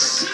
Yes.